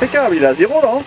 Impeccable, il est à zéro là. Hein.